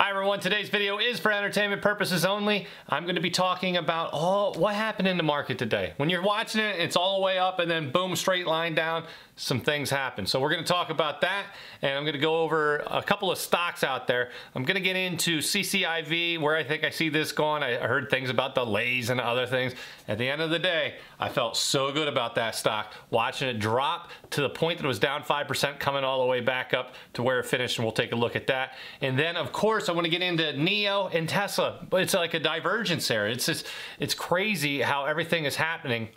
Hi everyone, today's video is for entertainment purposes only. I'm going to be talking about all what happened in the market today. When you're watching it, it's all the way up and then boom, straight line down, some things happen. So we're going to talk about that and I'm going to go over a couple of stocks out there. I'm going to get into CCIV where I think I see this going. I heard things about delays and other things. At the end of the day, I felt so good about that stock, watching it drop to the point that it was down 5% coming all the way back up to where it finished and we'll take a look at that. And then of course I want to get into NIO and Tesla, but it's like a divergence there. It's just, it's crazy how everything is happening.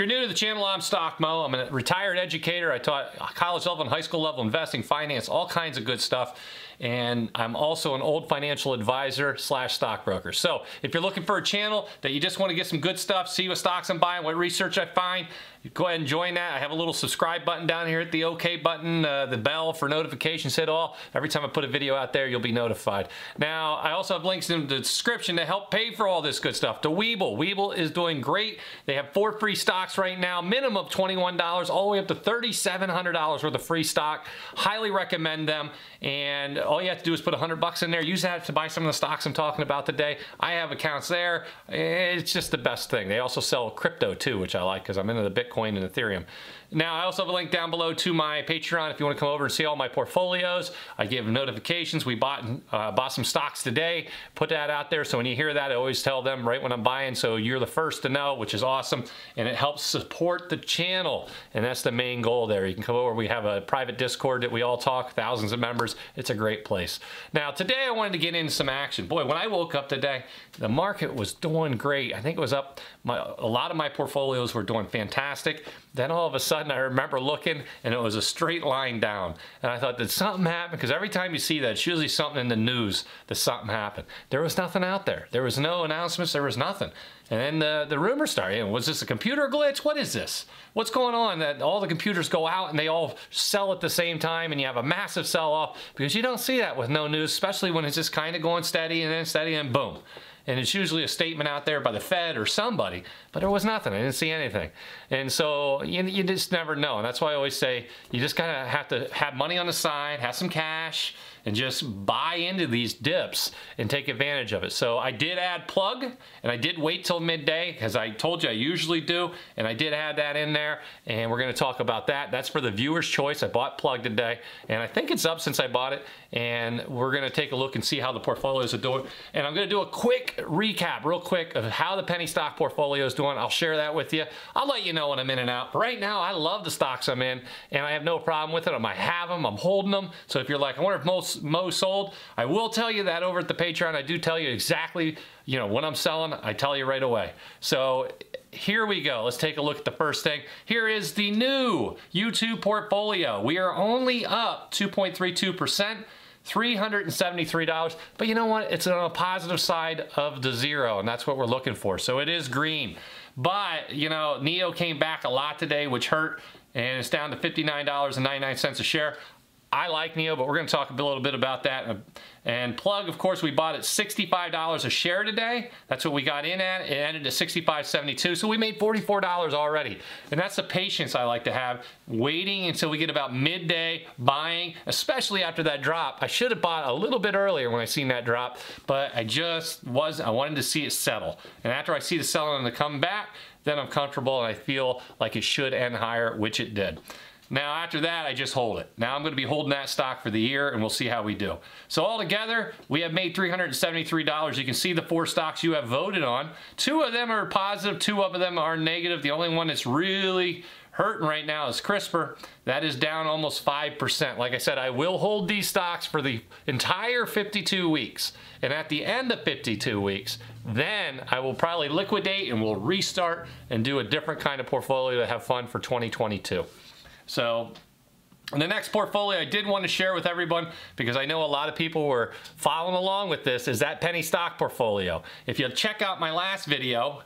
You're new to the channel, I'm Stock Moe. I'm a retired educator. I taught college level and high school level investing, finance, all kinds of good stuff. And I'm also an old financial advisor slash stockbroker. So if you're looking for a channel that you just want to get some good stuff, see what stocks I'm buying, what research I find, go ahead and join that. I have a little subscribe button down here at the OK button, uh, the bell for notifications, hit all. Every time I put a video out there, you'll be notified. Now, I also have links in the description to help pay for all this good stuff. To Webull. Webull is doing great. They have four free stocks right now, minimum of $21, all the way up to $3,700 worth of free stock. Highly recommend them. And all you have to do is put 100 bucks in there. Use that to buy some of the stocks I'm talking about today. I have accounts there. It's just the best thing. They also sell crypto too, which I like because I'm into the Bitcoin Bitcoin and Ethereum. Now, I also have a link down below to my Patreon if you want to come over and see all my portfolios. I give notifications. We bought, uh, bought some stocks today. Put that out there. So when you hear that, I always tell them right when I'm buying. So you're the first to know, which is awesome. And it helps support the channel. And that's the main goal there. You can come over. We have a private Discord that we all talk, thousands of members. It's a great place. Now, today I wanted to get into some action. Boy, when I woke up today, the market was doing great. I think it was up. My, a lot of my portfolios were doing fantastic. Then all of a sudden I remember looking and it was a straight line down. And I thought, did something happen? Because every time you see that, it's usually something in the news that something happened. There was nothing out there. There was no announcements. There was nothing. And then the, the rumor started. Was this a computer glitch? What is this? What's going on that all the computers go out and they all sell at the same time and you have a massive sell off? Because you don't see that with no news, especially when it's just kind of going steady and then steady and boom and it's usually a statement out there by the Fed or somebody, but there was nothing. I didn't see anything. And so you, you just never know. And that's why I always say you just kind of have to have money on the side, have some cash, and just buy into these dips and take advantage of it. So I did add plug and I did wait till midday because I told you I usually do and I did add that in there and we're going to talk about that. That's for the viewer's choice. I bought plug today and I think it's up since I bought it and we're going to take a look and see how the portfolios are doing. And I'm going to do a quick recap real quick of how the penny stock portfolio is doing. I'll share that with you. I'll let you know when I'm in and out. Right now I love the stocks I'm in and I have no problem with it. I have them. I'm holding them. So if you're like, I wonder if most Moe sold. I will tell you that over at the Patreon. I do tell you exactly, you know, when I'm selling, I tell you right away. So here we go. Let's take a look at the first thing. Here is the new YouTube portfolio. We are only up 2.32%. $373. But you know what? It's on the positive side of the zero, and that's what we're looking for. So it is green. But, you know, NIO came back a lot today, which hurt, and it's down to $59.99 a share. I like NIO, but we're going to talk a little bit about that. And Plug, of course, we bought at $65 a share today. That's what we got in at. It ended at $65.72, so we made $44 already. And that's the patience I like to have, waiting until we get about midday, buying, especially after that drop. I should have bought a little bit earlier when I seen that drop, but I just was, I wanted to see it settle. And after I see the selling and the come back, then I'm comfortable and I feel like it should end higher, which it did. Now after that, I just hold it. Now I'm going to be holding that stock for the year and we'll see how we do. So altogether, we have made $373. You can see the four stocks you have voted on. Two of them are positive, two of them are negative. The only one that's really hurting right now is CRISPR. That is down almost 5%. Like I said, I will hold these stocks for the entire 52 weeks. And at the end of 52 weeks, then I will probably liquidate and we'll restart and do a different kind of portfolio to have fun for 2022. So the next portfolio I did want to share with everyone because I know a lot of people were following along with this is that penny stock portfolio. If you check out my last video,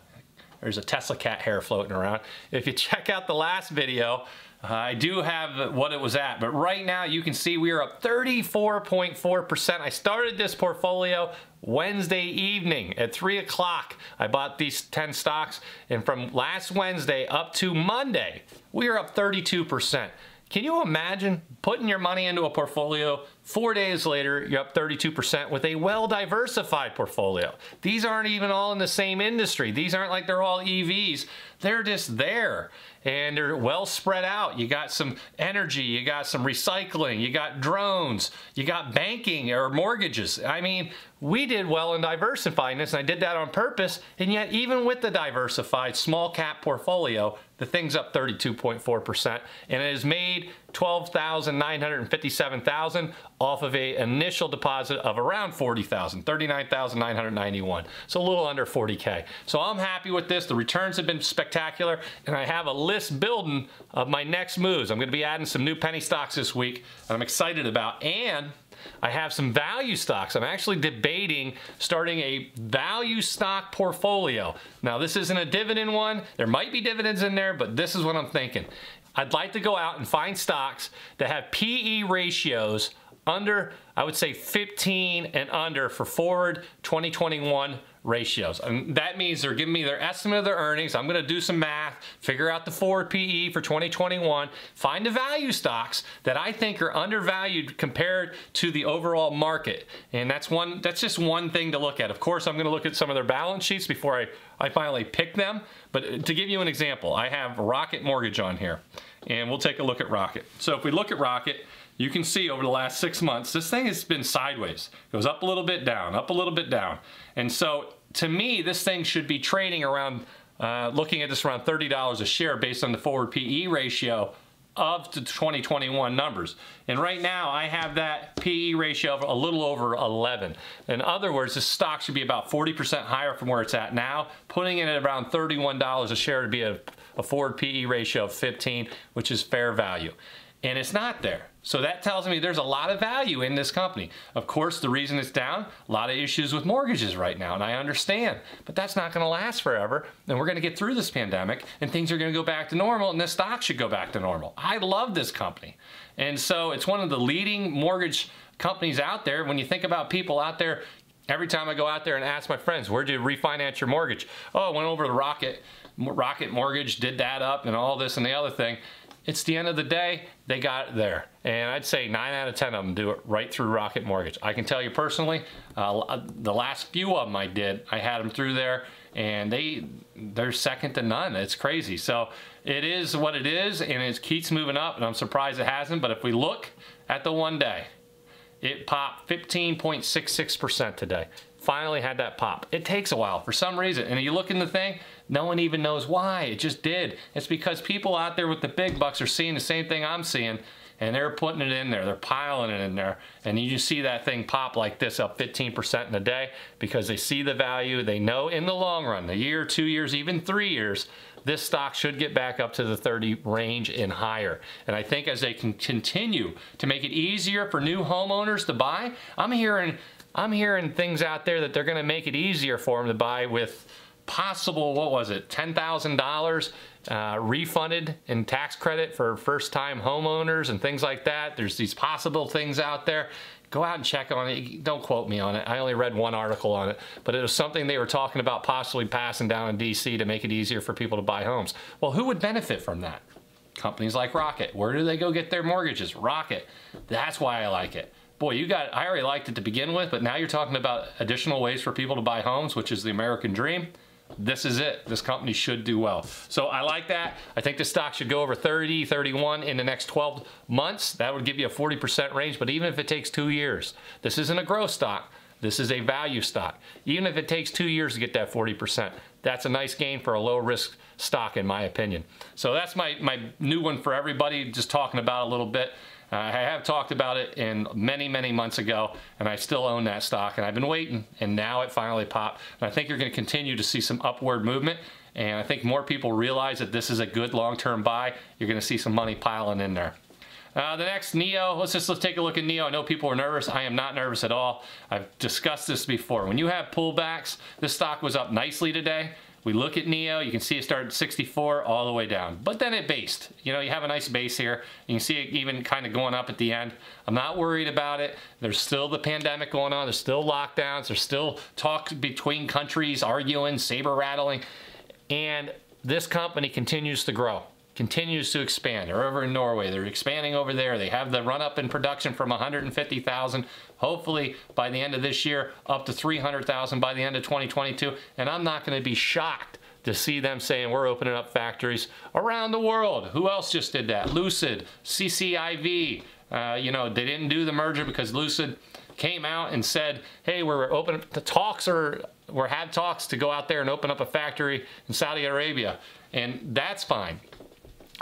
there's a Tesla cat hair floating around. If you check out the last video, uh, I do have what it was at, but right now you can see we are up 34.4%. I started this portfolio Wednesday evening at 3 o'clock. I bought these 10 stocks, and from last Wednesday up to Monday, we are up 32%. Can you imagine putting your money into a portfolio? Four days later, you're up 32% with a well diversified portfolio. These aren't even all in the same industry. These aren't like they're all EVs. They're just there and they're well spread out. You got some energy, you got some recycling, you got drones, you got banking or mortgages. I mean, we did well in diversifying this, and I did that on purpose. And yet, even with the diversified small cap portfolio, the thing's up 32.4%, and it has made 12,957,000 off of a initial deposit of around 40,000, 39,991. So a little under 40K. So I'm happy with this. The returns have been spectacular, and I have a list building of my next moves. I'm going to be adding some new penny stocks this week, and I'm excited about. And I have some value stocks. I'm actually debating starting a value stock portfolio. Now, this isn't a dividend one. There might be dividends in there, but this is what I'm thinking. I'd like to go out and find stocks that have PE ratios under, I would say 15 and under for forward 2021 ratios. And that means they're giving me their estimate of their earnings. I'm going to do some math, figure out the forward PE for 2021, find the value stocks that I think are undervalued compared to the overall market. And that's one that's just one thing to look at. Of course, I'm going to look at some of their balance sheets before I I finally pick them. But to give you an example, I have Rocket Mortgage on here. And we'll take a look at Rocket. So if we look at Rocket, you can see over the last six months, this thing has been sideways. It Goes up a little bit down, up a little bit down. And so to me, this thing should be trading around, uh, looking at this around $30 a share based on the forward PE ratio of the 2021 numbers. And right now I have that PE ratio of a little over 11. In other words, the stock should be about 40% higher from where it's at now, putting it at around $31 a share to be a, a forward PE ratio of 15, which is fair value and it's not there. So that tells me there's a lot of value in this company. Of course, the reason it's down, a lot of issues with mortgages right now, and I understand, but that's not gonna last forever, and we're gonna get through this pandemic, and things are gonna go back to normal, and the stock should go back to normal. I love this company. And so it's one of the leading mortgage companies out there. When you think about people out there, every time I go out there and ask my friends, where'd you refinance your mortgage? Oh, I went over to Rocket, Rocket Mortgage, did that up, and all this and the other thing it's the end of the day, they got it there. And I'd say nine out of 10 of them do it right through Rocket Mortgage. I can tell you personally, uh, the last few of them I did, I had them through there and they, they're second to none. It's crazy. So it is what it is and it keeps moving up and I'm surprised it hasn't. But if we look at the one day, it popped 15.66% today. Finally had that pop. It takes a while for some reason. And you look in the thing, no one even knows why. It just did. It's because people out there with the big bucks are seeing the same thing I'm seeing and they're putting it in there. They're piling it in there. And you see that thing pop like this up 15% in a day because they see the value. They know in the long run, a year, two years, even three years, this stock should get back up to the 30 range and higher. And I think as they can continue to make it easier for new homeowners to buy, I'm hearing I'm hearing things out there that they're going to make it easier for them to buy with possible, what was it, $10,000 uh, refunded in tax credit for first time homeowners and things like that. There's these possible things out there. Go out and check on it. Don't quote me on it. I only read one article on it, but it was something they were talking about possibly passing down in DC to make it easier for people to buy homes. Well, who would benefit from that? Companies like Rocket. Where do they go get their mortgages? Rocket. That's why I like it boy, you got, I already liked it to begin with, but now you're talking about additional ways for people to buy homes, which is the American dream. This is it. This company should do well. So I like that. I think the stock should go over 30, 31 in the next 12 months. That would give you a 40% range, but even if it takes two years, this isn't a growth stock. This is a value stock. Even if it takes two years to get that 40%, that's a nice gain for a low risk stock in my opinion. So that's my, my new one for everybody, just talking about a little bit. Uh, I have talked about it in many, many months ago, and I still own that stock, and I've been waiting, and now it finally popped. And I think you're going to continue to see some upward movement, and I think more people realize that this is a good long-term buy. You're going to see some money piling in there. Uh, the next, NIO. Let's just let's take a look at NIO. I know people are nervous. I am not nervous at all. I've discussed this before. When you have pullbacks, this stock was up nicely today. We look at NIO, you can see it started at 64 all the way down, but then it based. You know, you have a nice base here. You can see it even kind of going up at the end. I'm not worried about it. There's still the pandemic going on. There's still lockdowns. There's still talks between countries arguing, saber rattling. And this company continues to grow continues to expand. They're over in Norway. They're expanding over there. They have the run up in production from 150,000, hopefully by the end of this year, up to 300,000 by the end of 2022. And I'm not going to be shocked to see them saying we're opening up factories around the world. Who else just did that? Lucid, CCIV. Uh, you know, they didn't do the merger because Lucid came out and said, hey, we're open, the talks are, we're had talks to go out there and open up a factory in Saudi Arabia. And that's fine.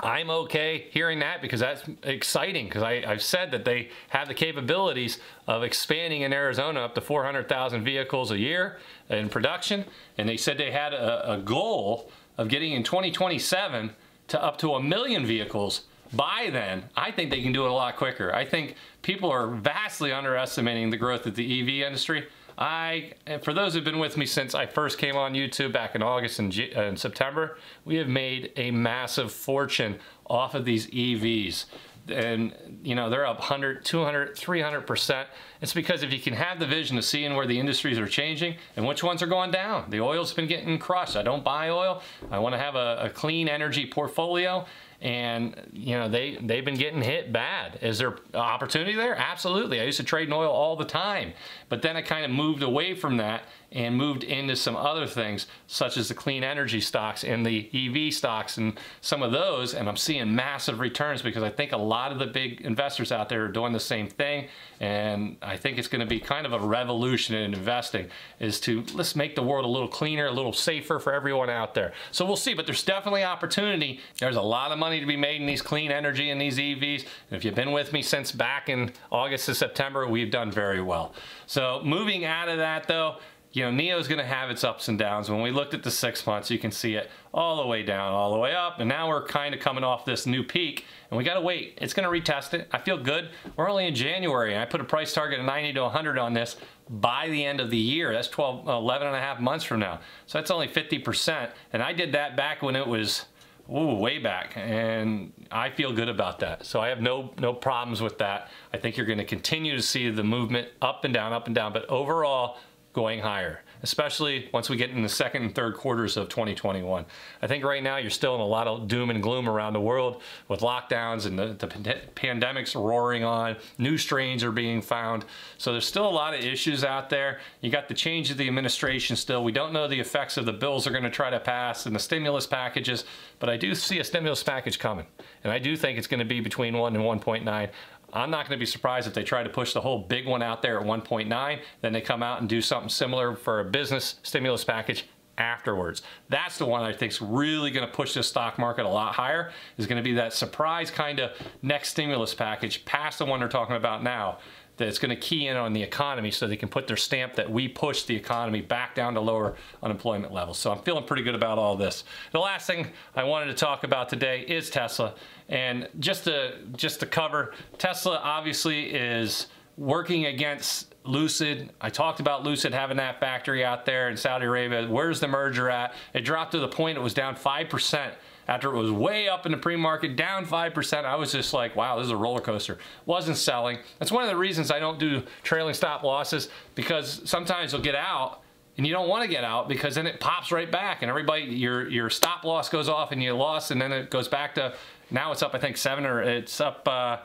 I'm okay hearing that because that's exciting because I've said that they have the capabilities of expanding in Arizona up to 400,000 vehicles a year in production. And they said they had a, a goal of getting in 2027 to up to a million vehicles by then, I think they can do it a lot quicker. I think people are vastly underestimating the growth of the EV industry. I, for those who've been with me since I first came on YouTube back in August and, G uh, September, we have made a massive fortune off of these EVs. And, you know, they're up 100, 200, 300%. It's because if you can have the vision of seeing where the industries are changing and which ones are going down. The oil's been getting crushed. I don't buy oil. I want to have a, a clean energy portfolio and you know they they've been getting hit bad. Is there opportunity there? Absolutely. I used to trade in oil all the time, but then I kind of moved away from that and moved into some other things such as the clean energy stocks and the EV stocks and some of those and I'm seeing massive returns because I think a lot of the big investors out there are doing the same thing and I think it's going to be kind of a revolution in investing is to let's make the world a little cleaner, a little safer for everyone out there. So we'll see, but there's definitely opportunity. There's a lot of money to be made in these clean energy and these EVs. And if you've been with me since back in August to September, we've done very well. So moving out of that though, you know, NIO is going to have its ups and downs. When we looked at the six months, you can see it all the way down, all the way up. And now we're kind of coming off this new peak and we got to wait. It's going to retest it. I feel good. We're only in January and I put a price target of 90 to 100 on this by the end of the year. That's 12, 11 and a half months from now. So that's only 50%. And I did that back when it was ooh, way back. And I feel good about that. So I have no, no problems with that. I think you're going to continue to see the movement up and down, up and down. But overall, going higher, especially once we get in the second and third quarters of 2021. I think right now you're still in a lot of doom and gloom around the world with lockdowns and the, the pandemics roaring on, new strains are being found. So there's still a lot of issues out there. You got the change of the administration still. We don't know the effects of the bills they're going to try to pass and the stimulus packages, but I do see a stimulus package coming. And I do think it's going to be between 1 and 1.9. I'm not going to be surprised if they try to push the whole big one out there at 1.9, then they come out and do something similar for a business stimulus package afterwards. That's the one I think is really going to push the stock market a lot higher, is going to be that surprise kind of next stimulus package past the one they're talking about now that's going to key in on the economy so they can put their stamp that we push the economy back down to lower unemployment levels. So I'm feeling pretty good about all this. The last thing I wanted to talk about today is Tesla. And just to, just to cover, Tesla obviously is working against Lucid. I talked about Lucid having that factory out there in Saudi Arabia. Where's the merger at? It dropped to the point it was down 5% after it was way up in the pre-market, down 5%, I was just like, wow, this is a roller coaster. Wasn't selling. That's one of the reasons I don't do trailing stop losses because sometimes you'll get out and you don't want to get out because then it pops right back and everybody, your, your stop loss goes off and you lost and then it goes back to, now it's up I think seven or, it's up uh,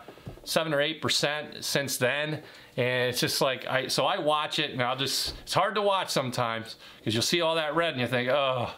seven or 8% since then. And it's just like, I so I watch it and I'll just, it's hard to watch sometimes because you'll see all that red and you think, oh,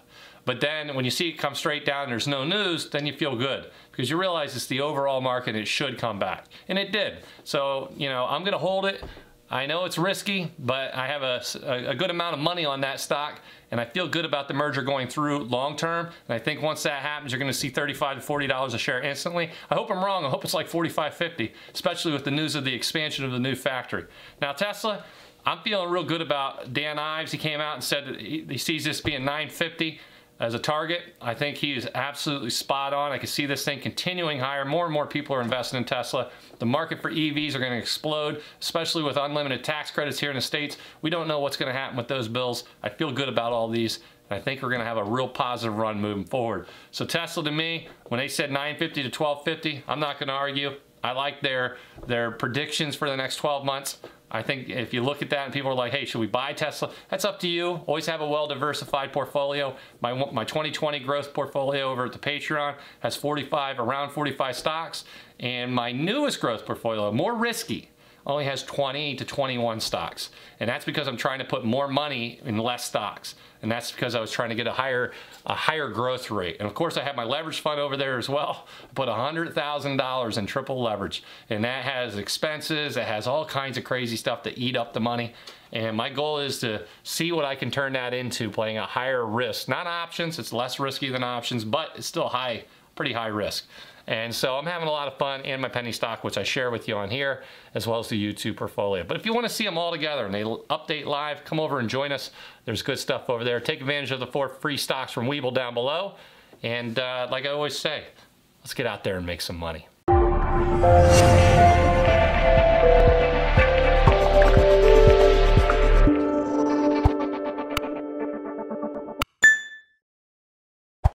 but then when you see it come straight down there's no news, then you feel good because you realize it's the overall market it should come back. And it did. So, you know, I'm to hold it. I know it's risky, but I have a, a, good amount of money on that stock, and I feel good about the merger going through long term. And I think once that happens, you're going to see 35 to 40 dollars a share instantly. I hope I'm wrong. I hope it's like 45, 50, especially with the news of the expansion of the new factory. Now Tesla, I'm feeling real good about Dan Ives. He came out and said that he, he sees this being 950 as a target. I think he is absolutely spot on. I can see this thing continuing higher. More and more people are investing in Tesla. The market for EVs are going to explode, especially with unlimited tax credits here in the States. We don't know what's going to happen with those bills. I feel good about all these. And I think we're going to have a real positive run moving forward. So Tesla to me, when they said 950 to 1250, I'm not going to argue. I like their their predictions for the next 12 months. I think if you look at that and people are like, hey, should we buy Tesla? That's up to you. Always have a well-diversified portfolio. My, my 2020 growth portfolio over at the Patreon has 45, around 45 stocks. And my newest growth portfolio, more risky, only has 20 to 21 stocks. And that's because I'm trying to put more money in less stocks. And that's because I was trying to get a higher, a higher growth rate. And of course I have my leverage fund over there as well. I put $100,000 in triple leverage. And that has expenses, it has all kinds of crazy stuff to eat up the money. And my goal is to see what I can turn that into playing a higher risk. Not options, it's less risky than options, but it's still high, pretty high risk. And so I'm having a lot of fun in my penny stock, which I share with you on here, as well as the YouTube portfolio. But if you want to see them all together and they update live, come over and join us. There's good stuff over there. Take advantage of the four free stocks from Webull down below. And uh, like I always say, let's get out there and make some money.